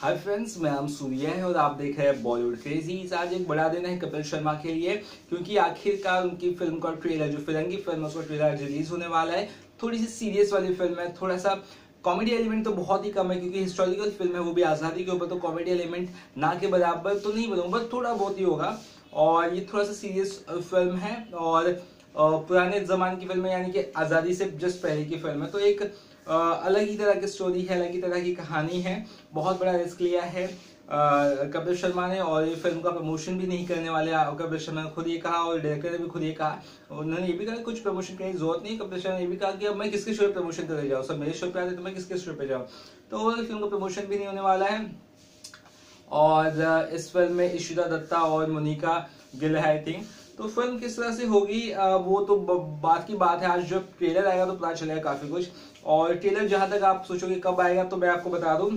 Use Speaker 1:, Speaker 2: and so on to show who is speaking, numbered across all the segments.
Speaker 1: Hi friends मैं नाम सूर्या है और आप देख रहे हैं बॉलीवुड क्रेजीज आज एक बड़ा दिन है कपिल शर्मा के लिए, क्योंकि आखिरकार उनकी फ़िल्म का ट्रेलर जो फिरंगी फ़िल्म उसका ट्रेलर रिलीज़ होने वाला है। थोड़ी सी सीरियस वाली फ़िल्म है, थोड़ा सा कॉमेडी एलिमेंट तो बहुत ही कम है, क्योंकि हिस्टोरिकल फ़िल्म है, वो भी आज़ादी के ऊपर तो कॉमेडी एलिमेंट ना के बराबर तो नहीं बनूँगा बस थोड़ा बहुत ही होगा। और ये थोड़ा सा सीरियस फ़िल्म है और पुराने जमाने की फ़िल्म, यानी कि आज़ादी से जस्ट पहले की फ़िल्म। है तो एक अलग ही तरह की स्टोरी है, अलग ही तरह की कहानी है। बहुत बड़ा रिस्क लिया है कपिल शर्मा ने, और ये फ़िल्म का प्रमोशन भी नहीं करने वाले कपिल शर्मा ने खुद ये कहा, और डायरेक्टर ने भी खुद ये कहा। उन्होंने ये भी कहा, कुछ प्रमोशन करने की ज़रूरत नहीं कपिल शर्मा ने भी कहा कि अब मैं किसके शो पे प्रमोशन करे जाऊँ? सब मेरे शो पे आते तो मैं किसके शो पे जाऊँ? तो फ़िल्म का प्रमोशन भी नहीं होने वाला है। और इस फ़िल्म में इशिता दत्ता और मोनिका गिल आई थिंक तो फ़िल्म किस तरह से होगी वो तो बात की बात है, आज जब ट्रेलर आएगा तो पता चलेगा काफ़ी कुछ। और ट्रेलर जहाँ तक आप सोचोगे कब आएगा तो मैं आपको बता दूँ।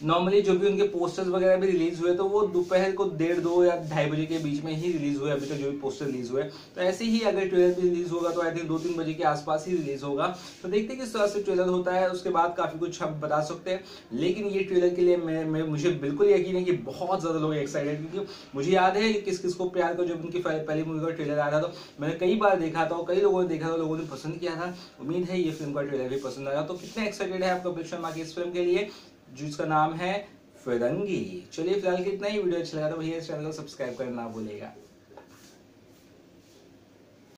Speaker 1: नॉर्मली जो भी उनके पोस्टर्स वगैरह भी रिलीज़ हुए तो वो दोपहर को डेढ़ दो या ढाई बजे के बीच में ही रिलीज़ हुए अभी तक जो भी पोस्टर रिलीज़ हुए। तो ऐसे ही अगर ट्रेलर भी रिलीज़ होगा तो आई थिंक दो तीन बजे के आसपास ही रिलीज़ होगा। तो देखते हैं किस तरह से ट्रेलर होता है उसके बाद काफ़ी कुछ हम बता सकते हैं। लेकिन ये ट्रेलर के लिए मैं, मैं मुझे बिल्कुल यकीन है कि बहुत ज़्यादा लोग एक्साइटेड क्योंकि मुझे याद है कि किस किस को प्यार का जब उनकी पहली मूवी का ट्रेलर आया था तो मैंने कई बार देखा था और कई लोगों ने देखा था लोगों ने पसंद किया था। उम्मीद है ये फ़िल्म का ट्रेलर भी पसंद आया। तो कितने एक्साइटेड है आपका शर्मा की इस फ़िल्म के लिए? जिसका नाम है फिरंगी। चलिए फ़िलहाल कितना ही। वीडियो अच्छा लगा तो भैया इस चैनल को सब्सक्राइब करना भूलेगा।